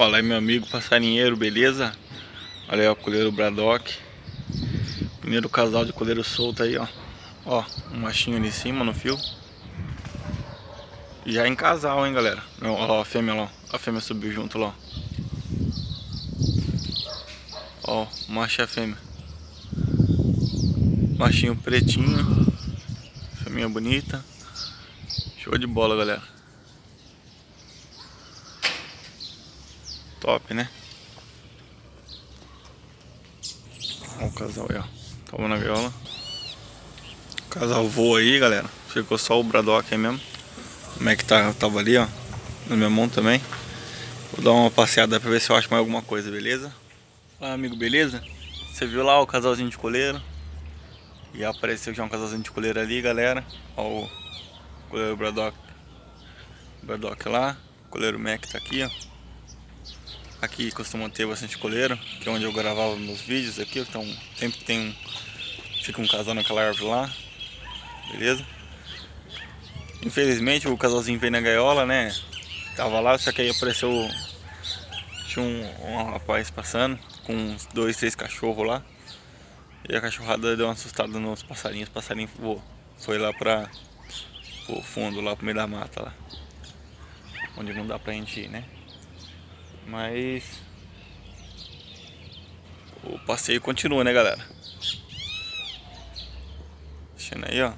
Fala aí meu amigo passarinheiro, beleza? Olha aí o coleiro Braddock. Primeiro casal de coleiro solto aí, ó. Ó, um machinho ali em cima no fio. Já em casal, hein galera? Ó a fêmea lá, a fêmea subiu junto lá Ó, macho e a fêmea. Machinho pretinho. Fêmea bonita. Show de bola galera Top, né? Olha o casal aí, ó. Toma na viola. O casal voa aí, galera. Ficou só o Braddock aí mesmo. Como é que tá? Tava ali, ó. Na minha mão também. Vou dar uma passeada pra ver se eu acho mais alguma coisa, beleza? Fala, amigo, beleza? Você viu lá o casalzinho de coleiro? E apareceu já um casalzinho de coleiro ali, galera. Ó o coleiro Braddock. Braddock lá. O coleiro Mac tá aqui, ó. Aqui costuma ter bastante coleiro, que é onde eu gravava meus vídeos aqui, então sempre tem um, fica um casal naquela árvore lá, beleza? Infelizmente o casalzinho veio na gaiola, né? Tava lá, só que aí apareceu tinha um, um rapaz passando com uns dois, três cachorros lá. E a cachorrada deu uma assustada nos passarinhos, o passarinho voou, foi lá para o fundo, lá pro meio da mata lá. Onde não dá pra gente ir, né? Mas o passeio continua, né, galera? Deixando aí, ó.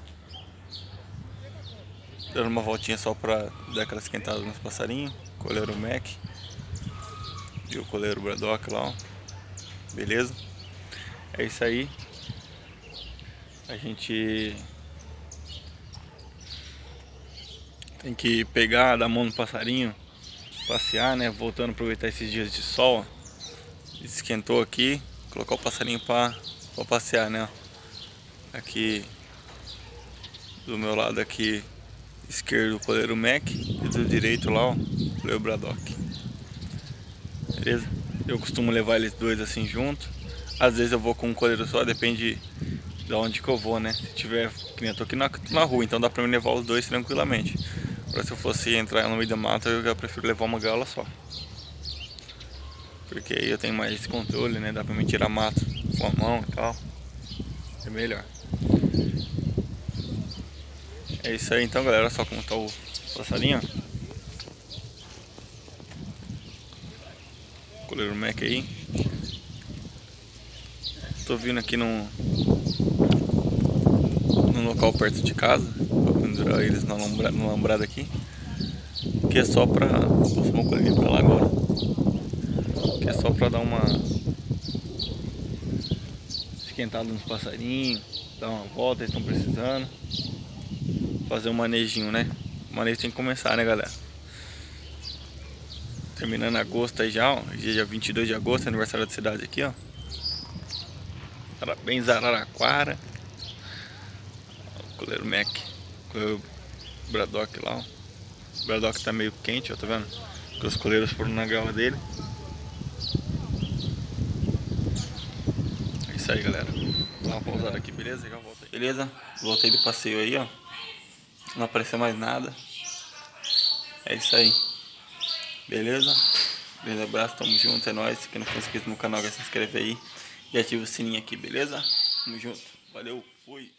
Dando uma voltinha só pra dar aquela esquentada nos passarinhos. Coleiro Mac. E o coleiro Braddock lá, ó. Beleza? É isso aí. A gente tem que pegar, dar mão no passarinho passear, né? Voltando a aproveitar esses dias de sol. Esquentou aqui, colocar o passarinho para passear, né? Aqui do meu lado aqui esquerdo o coleiro Mac e do direito lá o coleiro Braddock. Beleza? Eu costumo levar eles dois assim junto. Às vezes eu vou com um coleiro só, depende de onde que eu vou, né? Se tiver, que eu tô aqui na, na rua, então dá pra me levar os dois tranquilamente. Agora se eu fosse entrar no meio da mata, eu já prefiro levar uma gaiola só. Porque aí eu tenho mais controle, né? Dá pra me tirar mato com a mão e tal. É melhor. É isso aí então galera, só como tá o passarinho. Coleiro Mac aí. Tô vindo aqui num, num local perto de casa pendurar eles na lombrada, na lombrada aqui. Que é só pra. Vou passar uma colinha pra lá agora. Que é só pra dar uma esquentada nos passarinhos, dar uma volta, eles estão precisando. Fazer um manejinho, né? O manejo tem que começar, né, galera? Terminando agosto aí já, ó. Dia 22 de agosto, aniversário da cidade aqui, ó. Parabéns, Araraquara. O coleiro Mac o Braddock lá, ó. O Braddock tá meio quente, ó, tá vendo? Porque os coleiros foram na gaiola dele. É isso aí, galera. Dá uma pausada aqui, beleza? Já volto aí. Beleza? Voltei do passeio aí, ó. Não apareceu mais nada. É isso aí. Beleza? Beleza, abraço, tamo junto, é nóis. Quem não for inscrito no canal, vai se inscrever aí. E ativa o sininho aqui, beleza? Tamo junto. Valeu, fui.